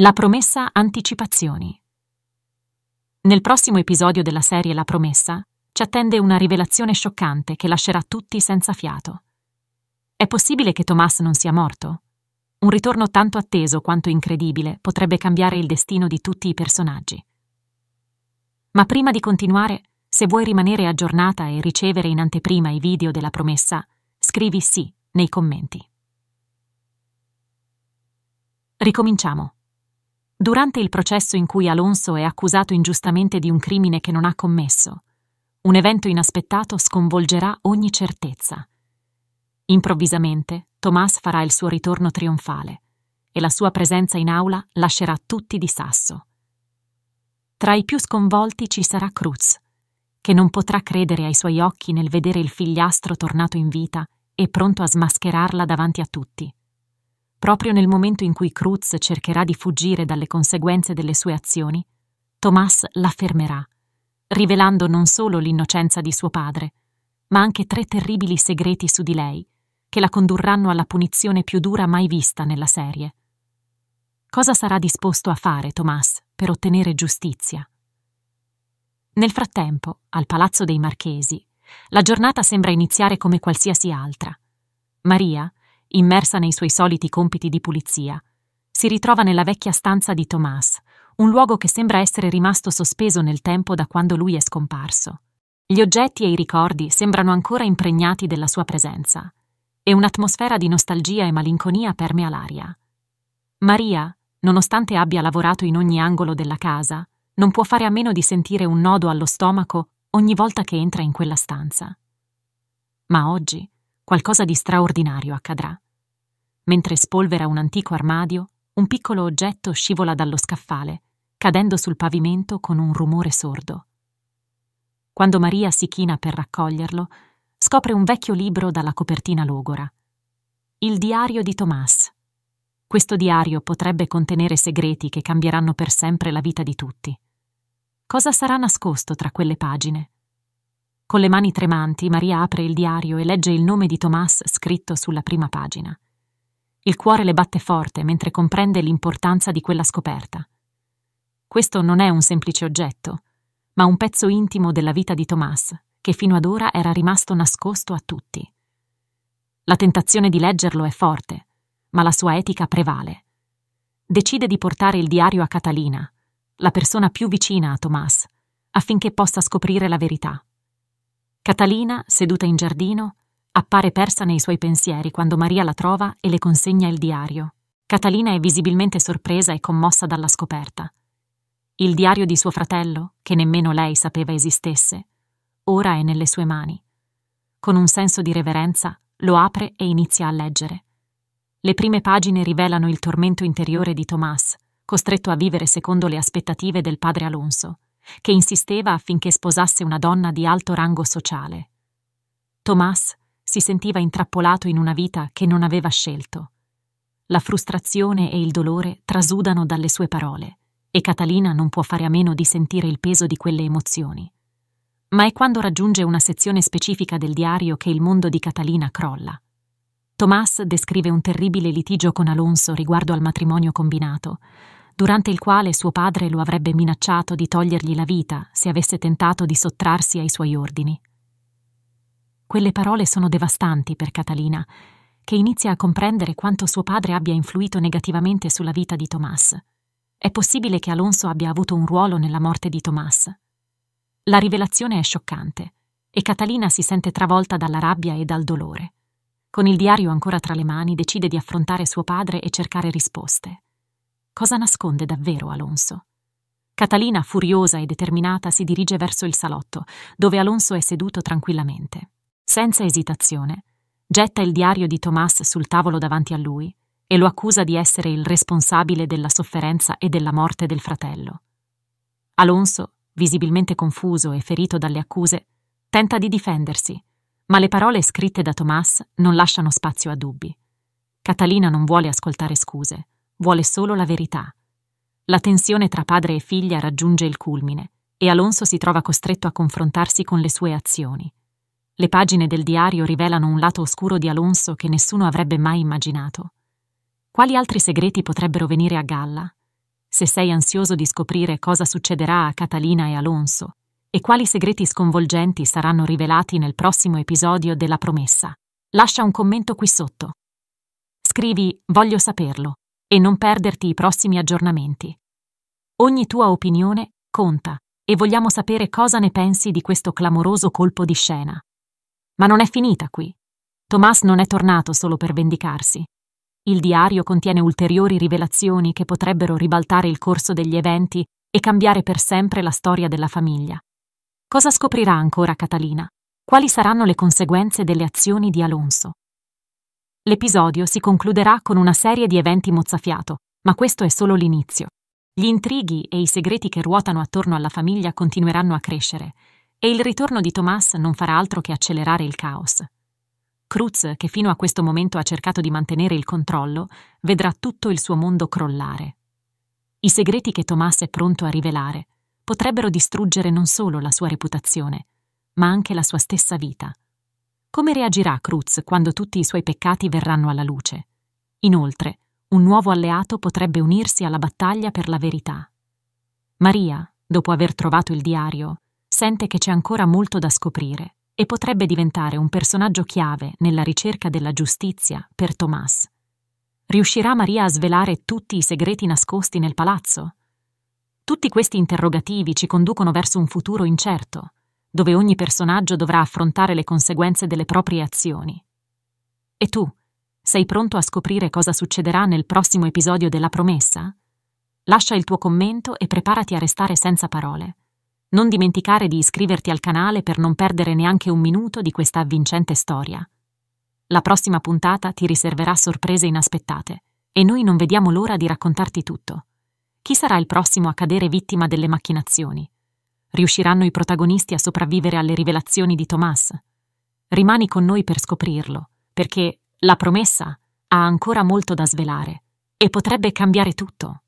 La promessa anticipazioni. Nel prossimo episodio della serie La promessa ci attende una rivelazione scioccante che lascerà tutti senza fiato. È possibile che Thomas non sia morto? Un ritorno tanto atteso quanto incredibile potrebbe cambiare il destino di tutti i personaggi. Ma prima di continuare, se vuoi rimanere aggiornata e ricevere in anteprima i video della promessa, scrivi sì nei commenti. Ricominciamo. Durante il processo in cui Alonso è accusato ingiustamente di un crimine che non ha commesso, un evento inaspettato sconvolgerà ogni certezza. Improvvisamente, Tomás farà il suo ritorno trionfale e la sua presenza in aula lascerà tutti di sasso. Tra i più sconvolti ci sarà Cruz, che non potrà credere ai suoi occhi nel vedere il figliastro tornato in vita e pronto a smascherarla davanti a tutti. Proprio nel momento in cui Cruz cercherà di fuggire dalle conseguenze delle sue azioni, Tomás la fermerà, rivelando non solo l'innocenza di suo padre, ma anche tre terribili segreti su di lei, che la condurranno alla punizione più dura mai vista nella serie. Cosa sarà disposto a fare Tomás per ottenere giustizia? Nel frattempo, al Palazzo dei Marchesi, la giornata sembra iniziare come qualsiasi altra. Maria, immersa nei suoi soliti compiti di pulizia, si ritrova nella vecchia stanza di Tomás, un luogo che sembra essere rimasto sospeso nel tempo da quando lui è scomparso. Gli oggetti e i ricordi sembrano ancora impregnati della sua presenza, e un'atmosfera di nostalgia e malinconia permea l'aria. Maria, nonostante abbia lavorato in ogni angolo della casa, non può fare a meno di sentire un nodo allo stomaco ogni volta che entra in quella stanza. Ma oggi qualcosa di straordinario accadrà. Mentre spolvera un antico armadio, un piccolo oggetto scivola dallo scaffale, cadendo sul pavimento con un rumore sordo. Quando Maria si china per raccoglierlo, scopre un vecchio libro dalla copertina logora. Il diario di Tomás. Questo diario potrebbe contenere segreti che cambieranno per sempre la vita di tutti. Cosa sarà nascosto tra quelle pagine? Con le mani tremanti, Maria apre il diario e legge il nome di Tomás scritto sulla prima pagina. Il cuore le batte forte mentre comprende l'importanza di quella scoperta. Questo non è un semplice oggetto, ma un pezzo intimo della vita di Tomás, che fino ad ora era rimasto nascosto a tutti. La tentazione di leggerlo è forte, ma la sua etica prevale. Decide di portare il diario a Catalina, la persona più vicina a Tomás, affinché possa scoprire la verità. Catalina, seduta in giardino, appare persa nei suoi pensieri quando Maria la trova e le consegna il diario. Catalina è visibilmente sorpresa e commossa dalla scoperta. Il diario di suo fratello, che nemmeno lei sapeva esistesse, ora è nelle sue mani. Con un senso di reverenza lo apre e inizia a leggere. Le prime pagine rivelano il tormento interiore di Tomás, costretto a vivere secondo le aspettative del padre Alonso che insisteva affinché sposasse una donna di alto rango sociale. Tomás si sentiva intrappolato in una vita che non aveva scelto. La frustrazione e il dolore trasudano dalle sue parole e Catalina non può fare a meno di sentire il peso di quelle emozioni. Ma è quando raggiunge una sezione specifica del diario che il mondo di Catalina crolla. Tomás descrive un terribile litigio con Alonso riguardo al matrimonio combinato, durante il quale suo padre lo avrebbe minacciato di togliergli la vita se avesse tentato di sottrarsi ai suoi ordini. Quelle parole sono devastanti per Catalina, che inizia a comprendere quanto suo padre abbia influito negativamente sulla vita di Tomás. È possibile che Alonso abbia avuto un ruolo nella morte di Tomás. La rivelazione è scioccante e Catalina si sente travolta dalla rabbia e dal dolore. Con il diario ancora tra le mani decide di affrontare suo padre e cercare risposte. Cosa nasconde davvero Alonso? Catalina, furiosa e determinata, si dirige verso il salotto, dove Alonso è seduto tranquillamente. Senza esitazione, getta il diario di Tomás sul tavolo davanti a lui e lo accusa di essere il responsabile della sofferenza e della morte del fratello. Alonso, visibilmente confuso e ferito dalle accuse, tenta di difendersi, ma le parole scritte da Tomás non lasciano spazio a dubbi. Catalina non vuole ascoltare scuse vuole solo la verità. La tensione tra padre e figlia raggiunge il culmine e Alonso si trova costretto a confrontarsi con le sue azioni. Le pagine del diario rivelano un lato oscuro di Alonso che nessuno avrebbe mai immaginato. Quali altri segreti potrebbero venire a galla? Se sei ansioso di scoprire cosa succederà a Catalina e Alonso e quali segreti sconvolgenti saranno rivelati nel prossimo episodio della promessa, lascia un commento qui sotto. Scrivi Voglio saperlo e non perderti i prossimi aggiornamenti. Ogni tua opinione conta e vogliamo sapere cosa ne pensi di questo clamoroso colpo di scena. Ma non è finita qui. Thomas non è tornato solo per vendicarsi. Il diario contiene ulteriori rivelazioni che potrebbero ribaltare il corso degli eventi e cambiare per sempre la storia della famiglia. Cosa scoprirà ancora Catalina? Quali saranno le conseguenze delle azioni di Alonso? L'episodio si concluderà con una serie di eventi mozzafiato, ma questo è solo l'inizio. Gli intrighi e i segreti che ruotano attorno alla famiglia continueranno a crescere, e il ritorno di Thomas non farà altro che accelerare il caos. Cruz, che fino a questo momento ha cercato di mantenere il controllo, vedrà tutto il suo mondo crollare. I segreti che Thomas è pronto a rivelare potrebbero distruggere non solo la sua reputazione, ma anche la sua stessa vita. Come reagirà Cruz quando tutti i suoi peccati verranno alla luce? Inoltre, un nuovo alleato potrebbe unirsi alla battaglia per la verità. Maria, dopo aver trovato il diario, sente che c'è ancora molto da scoprire e potrebbe diventare un personaggio chiave nella ricerca della giustizia per Tomás. Riuscirà Maria a svelare tutti i segreti nascosti nel palazzo? Tutti questi interrogativi ci conducono verso un futuro incerto, dove ogni personaggio dovrà affrontare le conseguenze delle proprie azioni. E tu, sei pronto a scoprire cosa succederà nel prossimo episodio della promessa? Lascia il tuo commento e preparati a restare senza parole. Non dimenticare di iscriverti al canale per non perdere neanche un minuto di questa avvincente storia. La prossima puntata ti riserverà sorprese inaspettate e noi non vediamo l'ora di raccontarti tutto. Chi sarà il prossimo a cadere vittima delle macchinazioni? Riusciranno i protagonisti a sopravvivere alle rivelazioni di Thomas? Rimani con noi per scoprirlo, perché la promessa ha ancora molto da svelare e potrebbe cambiare tutto.